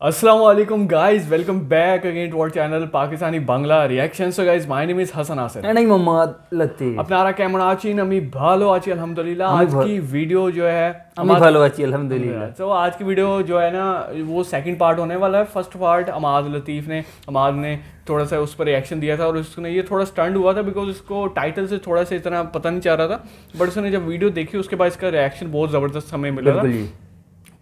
Aslam guys welcome back again to our channel Pakistani Bangla reaction so guys my name is Hasan Asif and I Mohammad Latif अपना आ रहा camera आची नमी भालो आची अल्हम्दुलिल्लाह। आज की वीडियो जो है हमारी भालो आची अल्हम्दुलिल्लाह। तो so, आज की वीडियो जो है ना वो सेकंड पार्ट होने वाला है। फ़र्स्ट पार्ट अमाद लतीफ़ ने अमाद ने थोड़ा सा उस पर रिएक्शन दिया था और उसने ये थोड़ा स्टंड हुआ था बिकॉज़ उसको टाइटल से थोड़ा सा इतना पता नहीं चाह रहा था। बट उसने जब वीडियो देखी उसके बाद इसका रिएक्शन बहुत ज़बरदस्त हमें मिला था।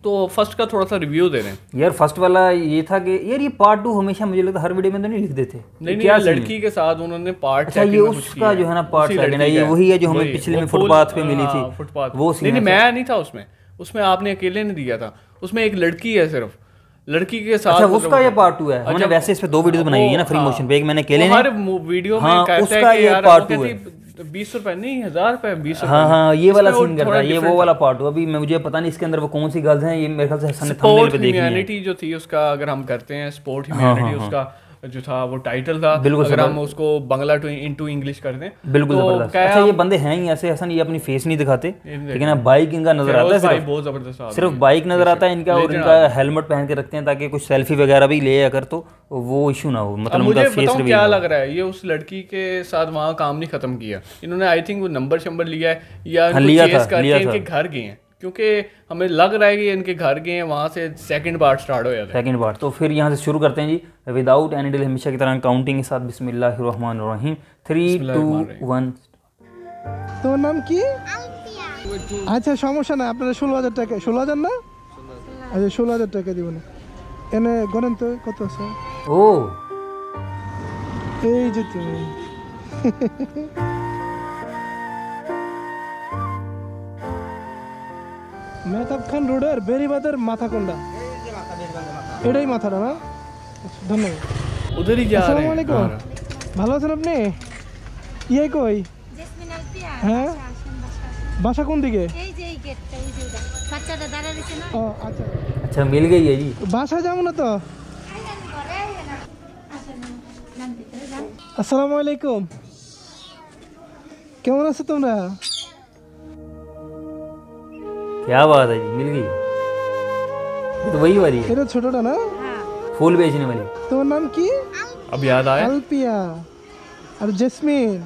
तो फ़र्स्ट का थोड़ा सा रिव्यू दे रहे हैं। यार फ़र्स्ट वाला ये था कि यार ये पार्ट टू हमेशा मुझे लगता है हर वीडियो में तो नहीं लिख देते। नहीं नहीं क्या ये scene है? लड़की के साथ उन्होंने पार्ट अच्छा ये उसका जो है ना पार्ट ये वही है जो हमें पिछले में फुटपाथ पे मिली थी। फुटपाथ वो नहीं नहीं मैं नहीं था उसमें। उसमें आपने अकेले ने दिया था। उसमें एक लड़की है सिर्फ़। लड़की के साथ अच्छा मतलब उसका ये पार्ट टू है। हमने वैसे इस पे दो वीडियो बनाई है ना फ्री हाँ। मोशन पे। एक मैंने अकेले हर वीडियो में हाँ, उसका है ये यार part वो two बीस रुपए नहीं हज़ार रुपए बीस हाँ हाँ ये वाला सीन कर रहा है ये वो वाला पार्ट अभी मैं मुझे पता नहीं इसके अंदर वो कौन सी गर्ल्स हैं ये मेरे ख्याल से हसन ने थंबनेल पे देखी है। जो थी उसका अगर हम करते हैं स्पोर्ट ह्यूमैनिटी उसका जो था वो टाइटल था। बिल्कुल अगर हम उसको बांग्ला टू इनटू इंग्लिश कर दें बिल्कुल तो क्या अच्छा ये बंदे हैं ही ऐसे हसन ये अपनी फेस नहीं दिखाते। लेकिन बाइक इनका नज़र आता है सिर्फ़ बहुत ज़बरदस्त सिर्फ़ बाइक नज़र आता है इनका और इनका हेलमेट पहन के रखते हैं ताकि कुछ सेल्फी वगैरह भी ले अगर तो वो इशू ना हो मतलब मुझे फेस क्या लग रहा है ये उस लड़की के साथ वहाँ काम नहीं खत्म किया। इन्होंने आई थिंक वो नंबर शंबर लिया है या लिया था, लिया था। घर गए हैं। क्योंकि हमें लग रहा है कि इनके घर गए हैं वहाँ से सेकंड पार्ट स्टार्ट हो जाता है सेकंड पार्ट तो फिर यहाँ से शुरू करते हैं जी विदाउट एनी डिले हमेशा की तरह काउंटिंग के साथ बिस्मिल्लाहिर्रहमानिर्रहीम थ्री टू वन তোমার নাম কি আচ্ছা সমস্যা নাই আপনারা ষোলো হাজার টাকা ষোলো হাজার না আচ্ছা ষোলো হাজার টাকা দিব না এনে গণেন তো কত আছে ও এই যে তুমি মেহতাব খান রোডের বেরিবাদের মাথা কোনটা এটাই মাথাটা না? ধন্যবাদ। আসসালামু আলাইকুম। ভালো আছেন আপনি? ইয়ে কই? হ্যাঁ? বাসা। কোন দিকে? ও আচ্ছা। আচ্ছা বাসা না তো? আসসালামু আলাইকুম। কেমন আছো তোমরা? क्या बात है जी मिल गई ये तो वही वाली है এটা ছোটটা না হ্যাঁ फूल बेचने वाली তোমার নাম কি अब याद आया আলপিয়া আর জেসমিন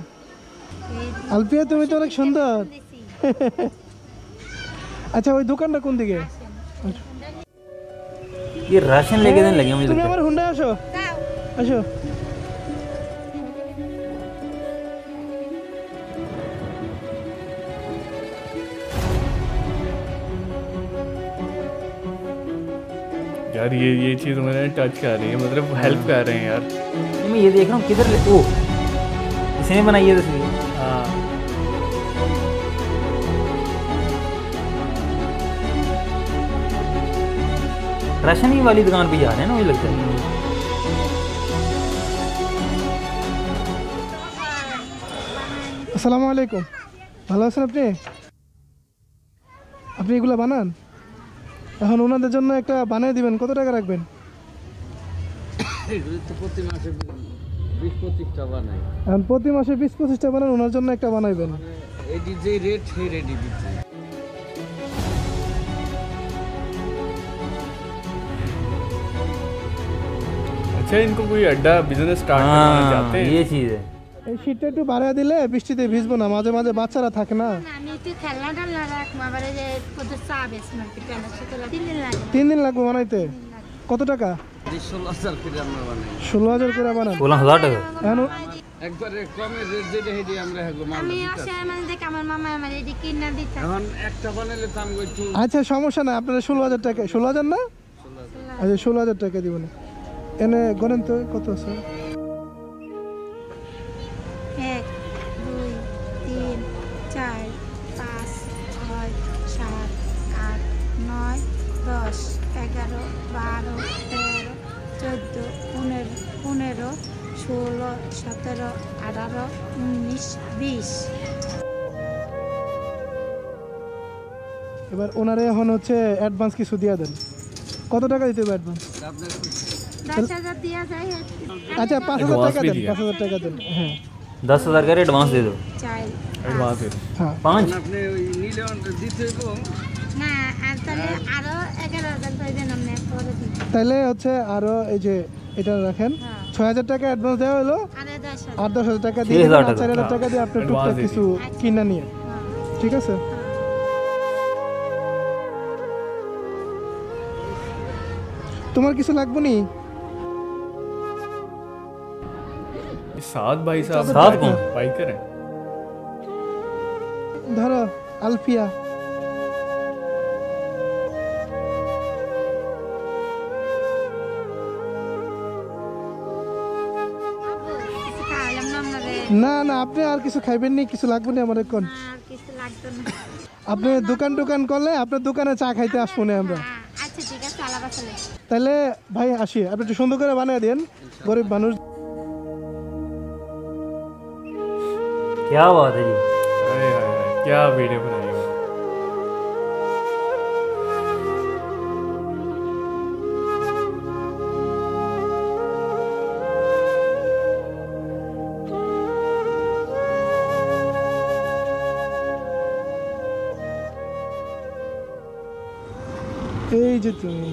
এই আলপিয়া তুমি তো অনেক সুন্দর দিছি আচ্ছা ওই দোকানটা কোন দিকে ये राशन लेके देने लगे मुझे তুমি लगता আমার হুন্ডা আসো দাও আসো यार ये ये चीज़ मैंने टच कर रही है मतलब हेल्प कर रहे हैं यार है मैं ये देख रहा हूँ किधर ले ओ इसने बनाई है तस्वीर हाँ राशन ही वाली दुकान पे जा रहे हैं ना मुझे लगता है আসসালামু আলাইকুম ভালো আছেন আপনি আপনি এগুলো বানান এখন ওনাদের জন্য একটা বানিয়ে দিবেন কত টাকা রাখবেন বিশ পঁচিশটা বানাই এখন প্রতি মাসে বিশ পঁচিশটা বানান ওনার জন্য একটা বানাইবেন এটি যে রেট সেই রেটই দিচ্ছি अच्छा इनको कोई अड्डा बिजनेस स्टार्ट करना हाँ चाहते हैं ये चीज़ है এই শীতটা একটু বাড়ায় দিলে বৃষ্টিতে ভিজবো না মাঝে মাঝে বাচ্চারা থাকে না। তিন দিন লাগবে। বানাইতে? কত আচ্ছা, টাকা? ষোলো হাজার করে বানান ষোলো হাজার টাকা? একবারে আচ্ছা সমস্যা না আপনারা 16000 টাকা 16000 না? আচ্ছা ষোলো হাজার টাকা দিবেন। এনে গণেন তো কত আছে? বারো তেরো চোদ্দ পনেরো পনেরো ষোলো সতেরো আঠারো উনিশ বিশ। এবার ওনারা এখন হচ্ছে অ্যাডভান্স কিছু দিয়ে দেন। কত টাকা দিতে হবে অ্যাডভান্স আচ্ছা পাঁচ হাজার টাকা দেন পাঁচ হাজার টাকা দেন হ্যাঁ। দশ হাজার করে অ্যাডভান্স দিয়ে দেবো। হ্যাঁ। পাঁচ? আপনি নিলে দিতে না আর তাহলে এগারো তাহলে হচ্ছে আরও এই যে এটা রাখেন হ্যাঁ। ছয় হাজার টাকা অ্যাডভান্স দেওয়া হলো আট দশ হাজার টাকা দিয়ে চার হাজার টাকা দিয়ে আপনার টুকটাক কিছু কিনা নিয়ে। হ্যাঁ। ঠিক আছে? তোমার কিছু লাগবে নি? ধরো আলফিয়া। না আপনারে না না আপনি আর কিছু খাইবেন নি কিছু লাগবে না আমার কোন আর কিছু লাগতো না আপনি দোকান টোকান করলে আপনার দোকানে চা খাইতে আসবো না আমরা হ্যাঁ, আচ্ছা ঠিক আছে আলাপ আসলে তাহলে ভাই আসি আপনি একটু সুন্দর করে বানিয়ে দেন গরিব মানুষ क्या बात है जी अरे हाय हाय, क्या वीडियो बनाई এই যে তুমি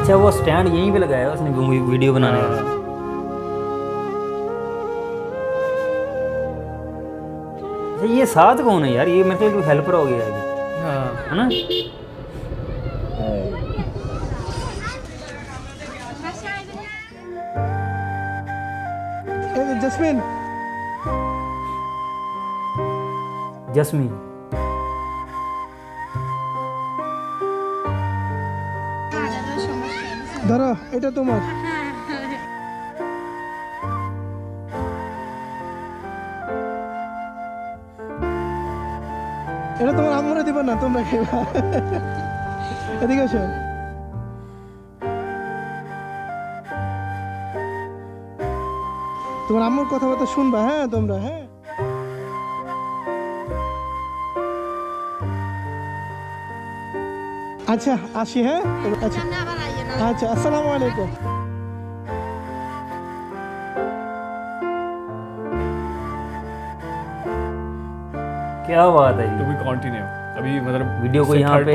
अच्छा वो स्टैंड यहीं पे लगाया है उसने वी- वीडियो बनाने का अच्छा ये साथ कौन है यार ये मेरे ख्याल कोई हेल्पर हो गया है अभी, हाँ है ना Jasmine. Jasmine. ধরো এটা তোমার এটা তোমার আম্মুরে দিব না তোমরা খেলা এদিকে আসো তোমার আম্মুর কথাবার্তা শুনবা হ্যাঁ তোমরা হ্যাঁ আচ্ছা আসি হ্যাঁ আচ্ছা সামনে আবার আইয়ে না আচ্ছা আসসালামু আলাইকুম क्या बात है जी टू बी कंटिन्यू अभी मतलब वीडियो को यहाँ पे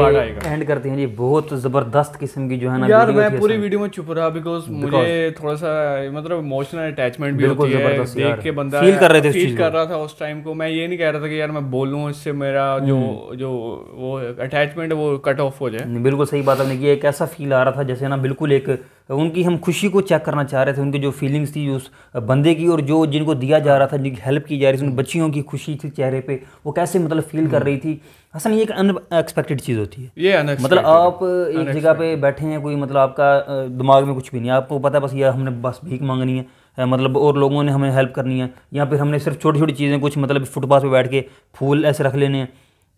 एंड करते हैं। जी बहुत ज़बरदस्त किस्म की जो है ना यार मैं पूरी। वीडियो में चुप रहा बिकॉज़ मुझे थोड़ा सा मतलब इमोशनल अटैचमेंट भी होती है। देख के बंदा Feel कर रहे थे फील कर रहा था उस टाइम को। मैं ये नहीं कह रहा था कि यार मैं बोलूँ इससे मेरा जो हम्म। जो वो अटैचमेंट है वो कट ऑफ़ हो जाए। बिल्कुल सही बात आपने की। एक ऐसा फील आ रहा था जैसे ना बिल्कुल एक उनकी हम खुशी को चेक करना चाह रहे थे उनकी जो फीलिंग्स थी उस बंदे की और जो जिनको दिया जा रहा था जिनकी हेल्प की जा रही थी उन बच्चियों की खुशी थी चेहरे पे वो कैसे मतलब फील कर रही थी? हसन ये एक अनएक्सपेक्टेड चीज़ होती है। ये मतलब आप एक जगह पे बैठे हैं कोई मतलब आपका दिमाग में कुछ भी नहीं आपको पता है बस ये हमने बस भीख मांगनी है मतलब और लोगों ने हमें हेल्प करनी है या फिर हमने सिर्फ़ छोटी छोटी चीज़ें कुछ मतलब फुटपाथ पे बैठ के फूल ऐसे रख लेने हैं।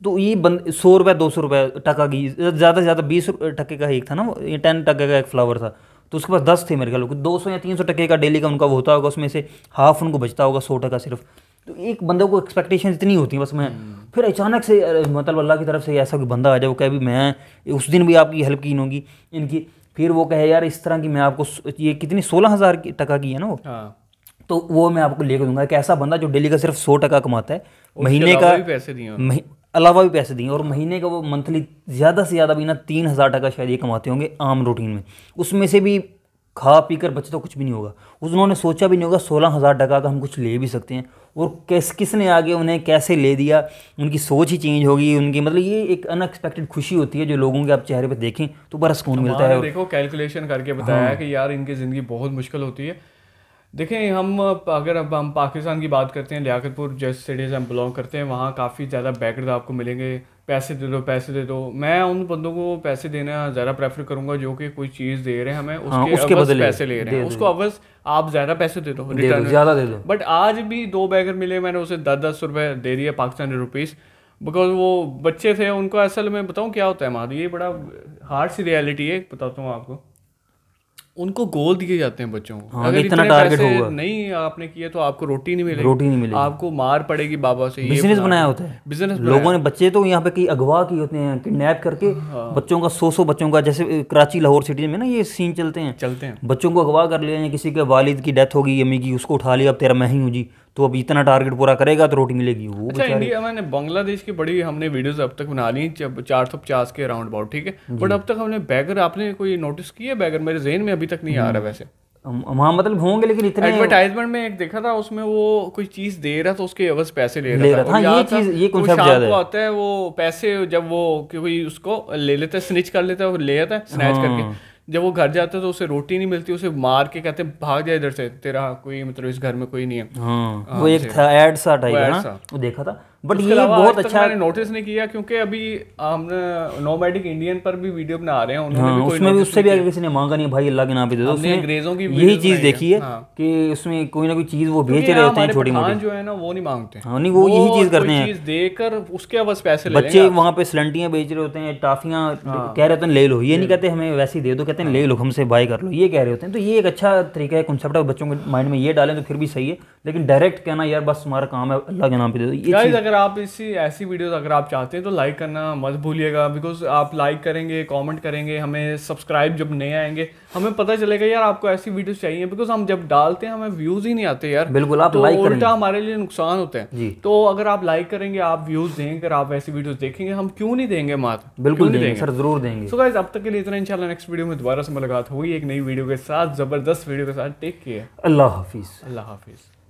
तो ये बंद सौ रुपये दो सौ रुपये टका की ज़्यादा से ज़्यादा बीस टके का एक था ना वो, ये टेन टके का एक फ्लावर था। तो उसके पास दस थे मेरे ख्याल दो सौ या तीन सौ टके का डेली का उनका वो होता होगा उसमें से हाफ़ उनको बचता होगा सौ टका सिर्फ़। तो एक बंदे को एक्सपेक्टेशन इतनी होती है बस मैं फिर अचानक से मतलब अल्लाह की तरफ़ से ऐसा कोई बंदा आ जाए वो कहे भी मैं उस दिन भी आपकी हेल्प की होगी इनकी। फिर वो कहे यार इस तरह की मैं आपको ये कितनी सोलह हज़ार टका की है ना वो? हाँ। तो वो मैं आपको लेकर दूँगा। एक ऐसा बंदा जो डेली का सिर्फ़ सौ टका कमाता है महीने का भी पैसे दिए अलावा भी पैसे दिए और महीने का वो मंथली ज़्यादा से ज़्यादा भी ना तीन हज़ार टका शायद ये कमाते होंगे आम रूटीन में। उसमें से भी खा पी कर बचे तो कुछ भी नहीं होगा। उन्होंने सोचा भी नहीं होगा सोलह हज़ार टका का हम कुछ ले भी सकते हैं और किस किसने आगे उन्हें कैसे ले दिया उनकी सोच ही चेंज होगी उनकी मतलब ये एक अनएक्सपेक्टेड खुशी होती है जो लोगों के आप चेहरे पर देखें तो बड़ा सुकून मिलता है। देखो कैलकुलेशन करके बताया हाँ। कि यार इनकी ज़िंदगी बहुत मुश्किल होती है। देखें हम अगर अब हम पाकिस्तान की बात करते हैं लियाकतपुर जैसे सिटी से हम बिलोंग करते हैं वहाँ काफ़ी ज़्यादा बैकर्स आपको मिलेंगे। पैसे दे दो पैसे दे दो। मैं उन बंदों को पैसे देना ज़्यादा प्रेफर करूँगा जो कि कोई चीज़ दे रहे हैं हमें उसके, हाँ, उसके, बदले। पैसे ले रहे हैं। उसको अवज़ आप ज़्यादा पैसे दे दो रिटर्न ज़्यादा दे दो। बट आज भी दो बैगर मिले मैंने उसे दस दस रुपये दे दिए पाकिस्तानी रुपीज़ बिकॉज़ वो बच्चे थे उनको असल में बताऊँ क्या होता है माधु ये बड़ा हार्ड सी रियलिटी है बताता हूँ आपको। उनको गोल दिए जाते हैं बच्चों को। हाँ, इतना टारगेट होगा। नहीं आपने किया तो आपको रोटी नहीं मिलेगी। रोटी नहीं मिलेगी। आपको मार पड़ेगी बाबा से बिज़नेस बनाया होता है। बिज़नेस लोगों ने बच्चे तो यहाँ पे कई अगवा किए होते हैं किडनैप करके। हाँ। बच्चों का सौ सौ बच्चों का जैसे कराची लाहौर सिटी में ना ये सीन चलते हैं। चलते हैं। बच्चों को अगवा कर लिया किसी के वालिद की डेथ होगी अम्मी की उसको उठा लिया अब तेरा मैं ही हूँ जी। तो अब इतना टारगेट पूरा करेगा तो रोटी मिलेगी वो अच्छा इंडिया मैंने बांग्लादेश की बड़ी हमने वीडियोस अब तक बना ली चार सौ पचास के अराउंड अबाउट ठीक है? बट अब तक हमने बैगर आपने कोई नोटिस किया बैगर मेरे जहन में अभी तक नहीं आ रहा वैसे। हम- वहाँ मतलब होंगे लेकिन इतने एडवर्टाइजमेंट में एक देखा था उसमें वो कोई चीज़ दे रहा था उसके एवज पैसे ले रहा ले था। रहा था। हाँ, ये चीज़- ये वो concept ज़्यादा है। आता है वो पैसे जब वो कोई उसको ले लेता है स्निच कर लेता है और ले आता है स्नैच हाँ। करके। जब वो घर जाता है तो उसे रोटी नहीं मिलती उसे मार के कहते भाग जाए इधर से तेरा कोई मतलब इस घर में कोई नहीं है। हाँ। वो एक था एड सा टाइप है ना। वो देखा था? बट ये बहुत अच्छा मैंने नोटिस नहीं किया क्योंकि अभी हमने नोमैडिक इंडियन पर भी वीडियो बना रहे हैं उन्होंने हाँ भी उसमें भी उससे भी आगे किसी ने मांगा नहीं भाई अल्लाह के नाम पे दे दो उसमें अंग्रेज़ों की यही चीज़ देखी है, है हाँ। कि उसमें कोई ना कोई चीज़ वो बेच रहे होते हैं छोटी मोटी जो है ना वो नहीं मांगते। हाँ, नहीं, वो यही चीज़ करते हैं। चीज़ देकर उसके बस पैसे ले बच्चे वहाँ पे सलंटियाँ बेच रहे होते हैं टाफियाँ हाँ। कह रहे होते हैं ले लो। ये नहीं कहते हमें वैसे ही दे दो कहते हैं ले लो हमसे बाय कर लो। ये कह रहे होते हैं। तो ये एक अच्छा तरीका है कॉन्सेप्ट है बच्चों के माइंड में ये डालें तो फिर भी सही है। लेकिन डायरेक्ट कहना यार बस तुम्हारा काम है अल्लाह के नाम पे दे दो। ये अगर आप इसी ऐसी वीडियोस अगर आप चाहते हैं तो लाइक करना मत भूलिएगा बिकॉज़ आप लाइक करेंगे कमेंट करेंगे हमें सब्सक्राइब जब नए आएँगे हमें पता चलेगा यार आपको ऐसी वीडियोस चाहिए बिकॉज़ हम जब डालते हैं हमें व्यूज़ ही नहीं आते यार। बिल्कुल, आप तो करेंगे। उल्टा हमारे लिए नुकसान होते हैं। तो अगर आप लाइक करेंगे आप व्यूज़ देंगे अगर आप ऐसी वीडियोस देखेंगे हम क्यों नहीं देंगे मात बिल्कुल नहीं देंगे सर ज़रूर देंगे। सो गाइस अब तक के लिए इतना इंशाल्लाह नेक्स्ट वीडियो में दोबारा से मुलाकात होगी एक नई वीडियो के साथ ज़बरदस्त वीडियो के साथ। टेक केयर अल्लाह हाफिज़। अल्लाह हाफिज़।